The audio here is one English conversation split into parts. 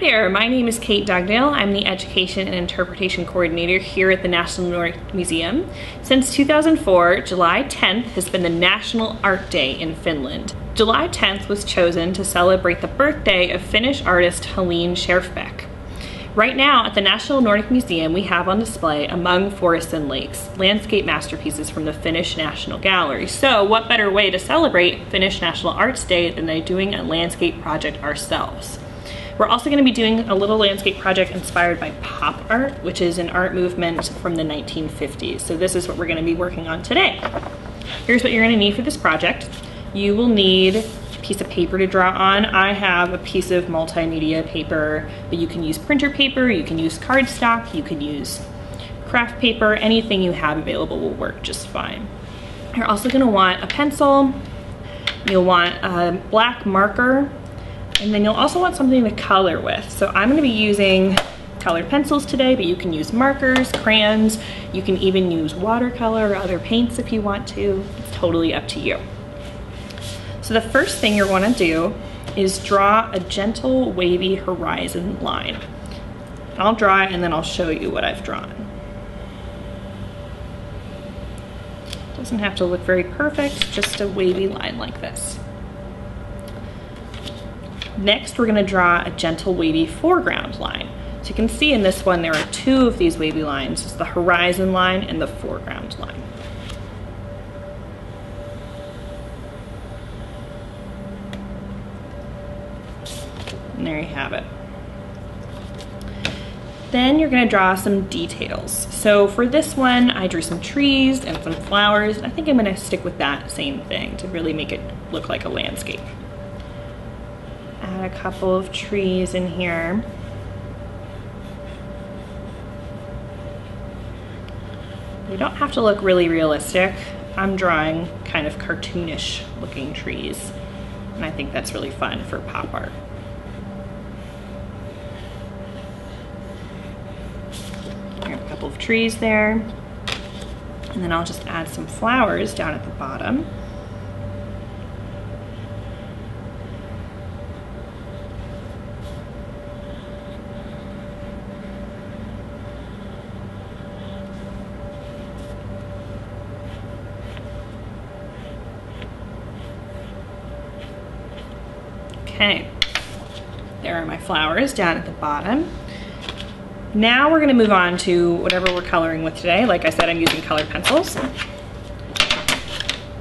there, my name is Kate Dugdale. I'm the Education and Interpretation Coordinator here at the National Nordic Museum. Since 2004, July 10th has been the National Art Day in Finland. July 10th was chosen to celebrate the birthday of Finnish artist Helene Schjerfbeck. Right now at the National Nordic Museum, we have on display Among Forests and Lakes, landscape masterpieces from the Finnish National Gallery. So what better way to celebrate Finnish National Arts Day than by doing a landscape project ourselves? We're also gonna be doing a little landscape project inspired by pop art, which is an art movement from the 1950s. So this is what we're gonna be working on today. Here's what you're gonna need for this project. You will need a piece of paper to draw on. I have a piece of multimedia paper, but you can use printer paper, you can use cardstock, you can use craft paper, anything you have available will work just fine. You're also gonna want a pencil, you'll want a black marker and then you'll also want something to color with. So I'm gonna be using colored pencils today, but you can use markers, crayons, you can even use watercolor or other paints if you want to. It's totally up to you. So the first thing you're wanna do is draw a gentle wavy horizon line. I'll draw it and then I'll show you what I've drawn. Doesn't have to look very perfect, just a wavy line like this. Next, we're gonna draw a gentle wavy foreground line. So you can see in this one, there are two of these wavy lines. It's the horizon line and the foreground line. And there you have it. Then you're gonna draw some details. So for this one, I drew some trees and some flowers. I think I'm gonna stick with that same thing to really make it look like a landscape add a couple of trees in here. They don't have to look really realistic. I'm drawing kind of cartoonish looking trees. And I think that's really fun for pop art. I have a couple of trees there. And then I'll just add some flowers down at the bottom. Okay, there are my flowers down at the bottom. Now we're gonna move on to whatever we're coloring with today. Like I said, I'm using colored pencils.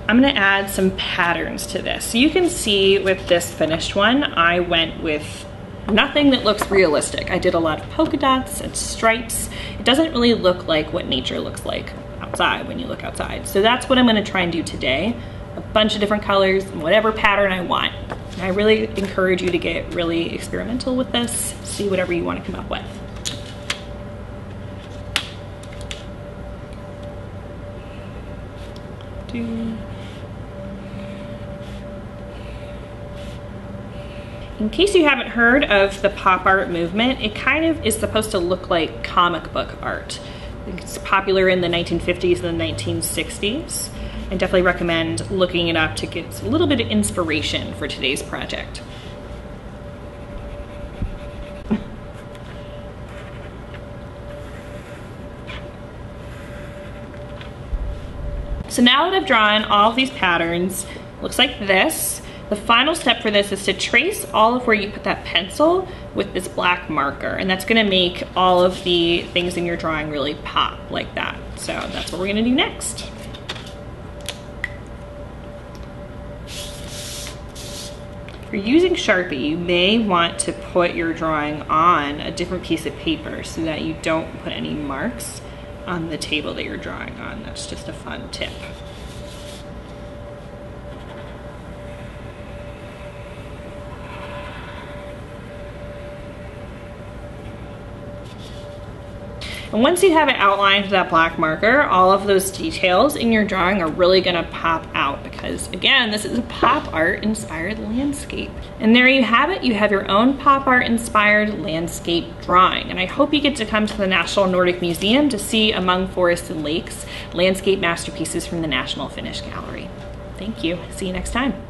I'm gonna add some patterns to this. So you can see with this finished one, I went with nothing that looks realistic. I did a lot of polka dots and stripes. It doesn't really look like what nature looks like outside when you look outside. So that's what I'm gonna try and do today. A bunch of different colors, and whatever pattern I want. I really encourage you to get really experimental with this, see whatever you want to come up with. In case you haven't heard of the pop art movement, it kind of is supposed to look like comic book art. It's popular in the 1950s and the 1960s. I definitely recommend looking it up to get a little bit of inspiration for today's project. So now that I've drawn all of these patterns, looks like this. The final step for this is to trace all of where you put that pencil with this black marker. And that's gonna make all of the things in your drawing really pop like that. So that's what we're gonna do next. If you're using Sharpie, you may want to put your drawing on a different piece of paper so that you don't put any marks on the table that you're drawing on. That's just a fun tip. And once you have it outlined with that black marker, all of those details in your drawing are really gonna pop out because again, this is a pop art inspired landscape. And there you have it, you have your own pop art inspired landscape drawing. And I hope you get to come to the National Nordic Museum to see Among Forests and Lakes, landscape masterpieces from the National Finnish Gallery. Thank you, see you next time.